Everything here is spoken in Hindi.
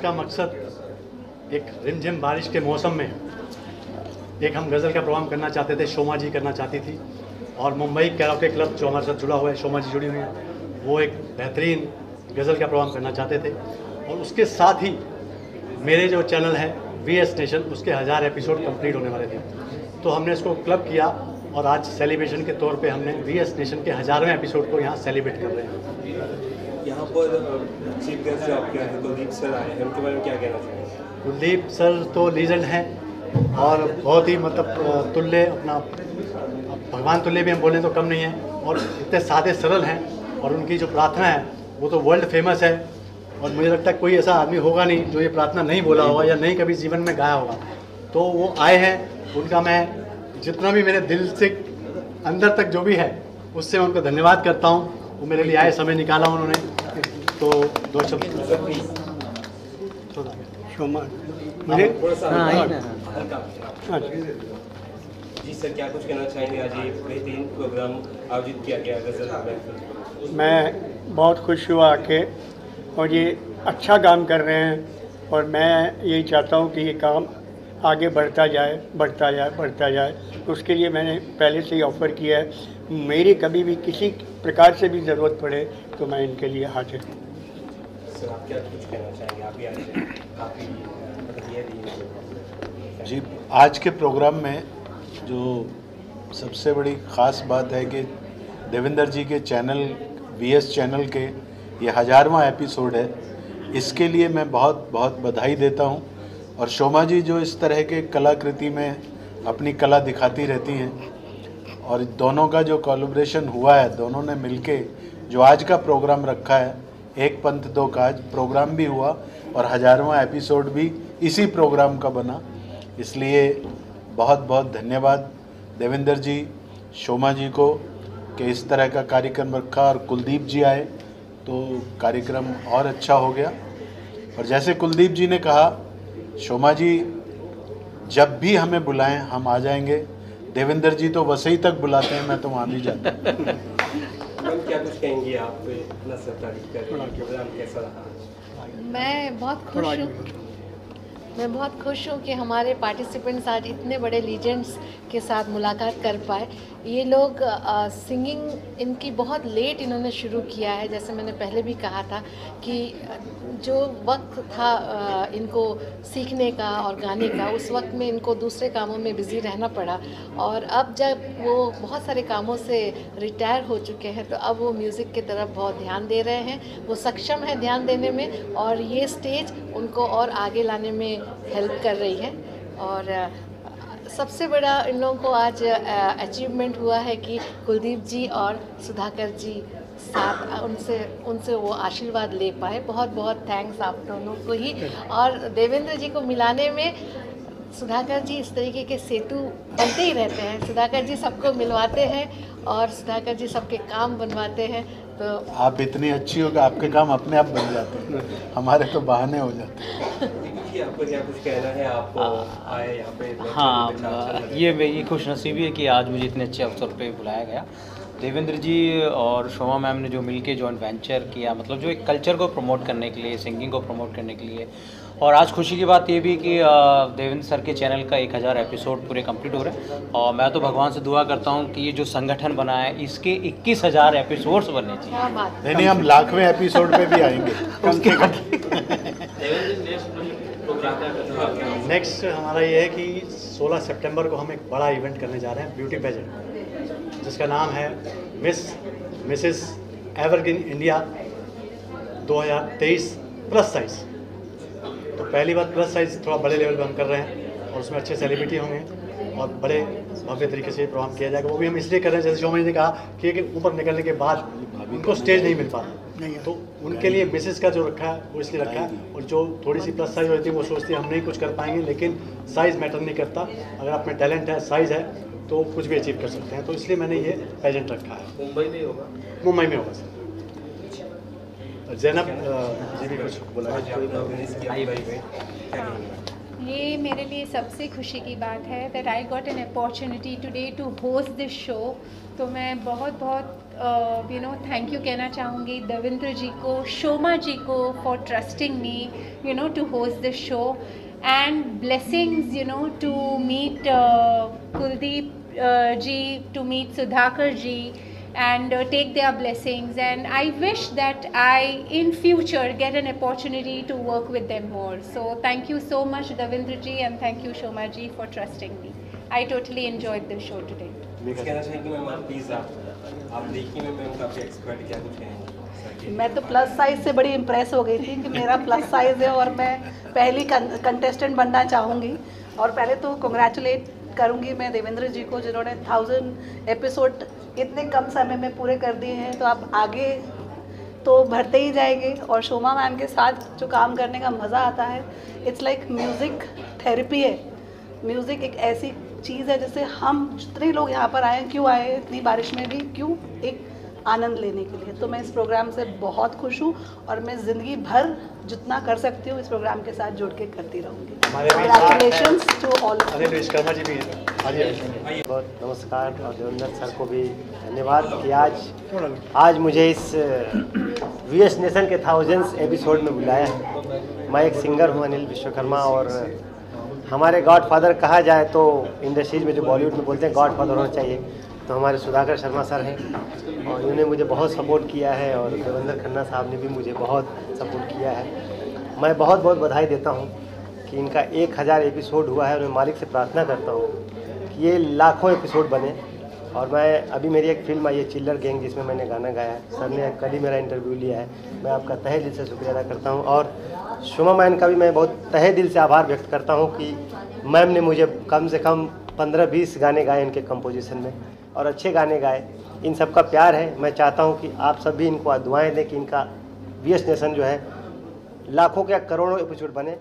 का मकसद एक रिमझिम बारिश के मौसम में एक हम गज़ल का प्रोग्राम करना चाहते थे, शोमा जी करना चाहती थी। और मुंबई कैरोके क्लब जो हमारे साथ जुड़ा हुआ है, शोमा जी जुड़ी हुई है, वो एक बेहतरीन गज़ल का प्रोग्राम करना चाहते थे। और उसके साथ ही मेरे जो चैनल है वी एस नेशन उसके हज़ार एपिसोड कंप्लीट होने वाले थे। तो हमने इसको क्लब किया और आज सेलिब्रेशन के तौर पे हमने वी एस नेशन के हज़ारवें एपिसोड को यहाँ सेलिब्रेट कर रहे हैं। यहाँ पर चीफ गेस्ट जो आपके हैं कुलदीप सर आए हैं। उनके बारे में क्या कहना चाहेंगे? कुलदीप सर तो लीजेंड हैं और बहुत ही मतलब तुल्य अपना भगवान तुल्य भी हम बोलें तो कम नहीं है और इतने सादे सरल हैं और उनकी जो प्रार्थना है, वो तो वर्ल्ड फ़ेमस है और मुझे लगता है कोई ऐसा आदमी होगा नहीं जो ये प्रार्थना नहीं बोला होगा या नहीं कभी जीवन में गाया होगा। तो वो आए हैं, उनका मैं जितना भी मेरे दिल से अंदर तक जो भी है, उससे मैं उनको धन्यवाद करता हूँ। वो मेरे लिए आए समय निकाला उन्होंने। तो दो शब्द। थोड़ा। मुझे? हाँ। हल्का अच्छा जी सर क्या कुछ कहना चाहेंगे? आज ये बेहतरीन प्रोग्राम आयोजित किया गया गज़ल मैं बहुत खुश हुआ आके और ये अच्छा काम कर रहे हैं और मैं यही चाहता हूँ कि ये काम आगे बढ़ता जाए बढ़ता जाए बढ़ता जाए। तो उसके लिए मैंने पहले से ही ऑफ़र किया है। मेरी कभी भी किसी प्रकार से भी ज़रूरत पड़े तो मैं इनके लिए हाजिर हूँ। सर आप क्या कुछ कहना चाहेंगे? आप आज काफ़ी मतलब जी आज के प्रोग्राम में जो सबसे बड़ी ख़ास बात है कि देवेंद्र जी के चैनल वीएस चैनल के ये हज़ारवा एपिसोड है। इसके लिए मैं बहुत बहुत बधाई देता हूँ। और शोमा जी जो इस तरह के कलाकृति में अपनी कला दिखाती रहती हैं और दोनों का जो कोलैबोरेशन हुआ है, दोनों ने मिलके जो आज का प्रोग्राम रखा है, एक पंथ, दो काज प्रोग्राम भी हुआ और हजारवां एपिसोड भी इसी प्रोग्राम का बना। इसलिए बहुत बहुत धन्यवाद देवेंद्र जी शोमा जी को कि इस तरह का कार्यक्रम रखा और कुलदीप जी आए तो कार्यक्रम और अच्छा हो गया। और जैसे कुलदीप जी ने कहा शोमा जी जब भी हमें बुलाएँ हम आ जाएँगे। देवेंद्र जी तो वसई तक बुलाते हैं मैं तो वहाँ भी जाता हूँ। क्या कुछ कहेंगी आप इतना सब तारीफ़ कर रहे हैं प्रोग्राम कैसा रहा? मैं बहुत खुश हूँ। मैं बहुत खुश हूँ कि हमारे पार्टिसिपेंट्स आज इतने बड़े लीजेंड्स के साथ मुलाकात कर पाए। ये लोग सिंगिंग इनकी बहुत लेट इन्होंने शुरू किया है। जैसे मैंने पहले भी कहा था कि जो वक्त था अ, इनको सीखने का और गाने का उस वक्त में इनको दूसरे कामों में बिज़ी रहना पड़ा। और अब जब वो बहुत सारे कामों से रिटायर हो चुके हैं तो अब वो म्यूज़िक की तरफ़ बहुत ध्यान दे रहे हैं। वो सक्षम है ध्यान देने में और ये स्टेज उनको और आगे लाने में हेल्प कर रही है। और सबसे बड़ा इन लोगों को आज अचीवमेंट हुआ है कि कुलदीप जी और सुधाकर जी साथ उनसे उनसे वो आशीर्वाद ले पाए। बहुत बहुत थैंक्स आप दोनों को ही। और देवेंद्र जी को मिलाने में सुधाकर जी इस तरीके के सेतु बनते ही रहते हैं। सुधाकर जी सबको मिलवाते हैं और सुधाकर जी सबके काम बनवाते हैं तो आप इतनी अच्छी हो कि आपके काम अपने आप बन जाते हैं। हमारे तो बहाने हो जाते हैं। जी आपको क्या कुछ कहना है आप आए यहाँ पे हाँ चार साल लगे। ये मेरी खुशनसीबी है कि आज मुझे इतने अच्छे अवसर पे बुलाया गया। देवेंद्र जी और शोमा मैम ने जो मिलके जॉइंट वेंचर किया मतलब जो एक कल्चर को प्रमोट करने के लिए सिंगिंग को प्रमोट करने के लिए। और आज खुशी की बात ये भी कि देवेंद्र सर के चैनल का एक हज़ार एपिसोड पूरे कंप्लीट हो रहे हैं। और मैं तो भगवान से दुआ करता हूँ कि ये जो संगठन बना है इसके इक्कीस हज़ार एपिसोड्स बनने चाहिए। नहीं नहीं हम लाखवें एपिसोड पे भी आएँगे। उसके नेक्स्ट हमारा ये है कि 16 सितंबर को हम एक बड़ा इवेंट करने जा रहे हैं ब्यूटी पेजेंट जिसका नाम है miss Mrs evergreen India 2023 plus size तो पहली बार प्लस साइज़ थोड़ा बड़े लेवल पे हम कर रहे हैं और उसमें अच्छे सेलिब्रिटी होंगे और बड़े भव्य तरीके से प्रोग्राम किया जाएगा। वो भी हम इसलिए कर रहे हैं, जैसे शोमा जी ने कहा कि ऊपर निकलने के बाद उनको स्टेज नहीं मिल पाता। तो उनके लिए मिसेस का जो रखा है वो इसलिए रखा है। और जो थोड़ी सी प्लस साइज़ होती है वो सोचती है हम नहीं कुछ कर पाएँगे लेकिन साइज़ मैटर नहीं करता। अगर आप में टैलेंट है साइज़ है तो कुछ भी अचीव कर सकते हैं। तो इसलिए मैंने ये पेजेंट रखा है। मुंबई में होगा? मुंबई में होगा सर जैनब जी भी कुछ बोला कहेंगे ये मेरे लिए सबसे खुशी की बात है that I got an opportunity today to host this show तो मैं बहुत बहुत यू नो थैंक यू कहना चाहूँगी देवेंद्र जी को शोमा जी को for trusting me you know to host this show and blessings you know to meet Kuldeep ji to meet Sudhakar ji and uh, take their blessings and i wish that i in future get an opportunity to work with them more so thank you so much davindra ji and thank you shoma ji for trusting me i totally enjoyed the show today मैं तो प्लस साइज़ से बड़ी इम्प्रेस हो गई थी कि मेरा प्लस साइज़ है और मैं पहली कंटेस्टेंट बनना चाहूँगी। और पहले तो कंग्रेचुलेट करूँगी मैं देवेंद्र जी को, जिन्होंने थाउज़ेंड एपिसोड इतने कम समय में पूरे कर दिए हैं। तो आप आगे तो बढ़ते ही जाएँगे और शोमा मैम के साथ जो काम करने का मज़ा आता है इट्स लाइक म्यूज़िक थेरेपी है। म्यूज़िक एक ऐसी चीज़ है जिससे हम जितने लोग यहाँ पर आए क्यों आए इतनी बारिश में भी क्यों एक आनंद लेने के लिए? तो मैं इस प्रोग्राम से बहुत खुश हूँ और मैं ज़िंदगी भर जितना कर सकती हूँ इस प्रोग्राम के साथ जुड़ के करती रहूँगी। हैं। Congratulation to all Vishwakarma ji भी जी आइए। बहुत नमस्कार और देवेंद्र सर को भी धन्यवाद कि आज आज मुझे इस वी एस नेशन के थाउजेंड्स एपिसोड में बुलाया है। मैं एक सिंगर हूँ अनिल विश्वकर्मा और हमारे गॉड फादर कहा जाए तो इंडस्ट्रीज़ में जो बॉलीवुड में बोलते हैं गॉड फादर होना चाहिए। तो हमारे सुधाकर शर्मा सर हैं और इन्होंने मुझे बहुत सपोर्ट किया है और देवेंद्र खन्ना साहब ने भी मुझे बहुत सपोर्ट किया है। मैं बहुत बहुत बधाई देता हूँ कि इनका एक हज़ार एपिसोड हुआ है और मैं मालिक से प्रार्थना करता हूँ कि ये लाखों एपिसोड बने। और मैं, अभी मेरी एक फ़िल्म आई है, चिल्लर गैंग, जिसमें मैंने गाना गाया है। सर ने कल ही मेरा इंटरव्यू लिया है। मैं आपका तहे दिल से शुक्रिया अदा करता हूँ। और शुमा मैन का भी मैं बहुत तहे दिल से आभार व्यक्त करता हूँ कि मैम ने मुझे कम से कम पंद्रह बीस गाने गाए इनके कंपोजिशन में। और अच्छे गाने गाए। इन सब का प्यार है। मैं चाहता हूँ कि आप सभी इनको दुआएँ दें कि इनका वी नेशन जो है, लाखों के करोड़ों एपिसोड बने।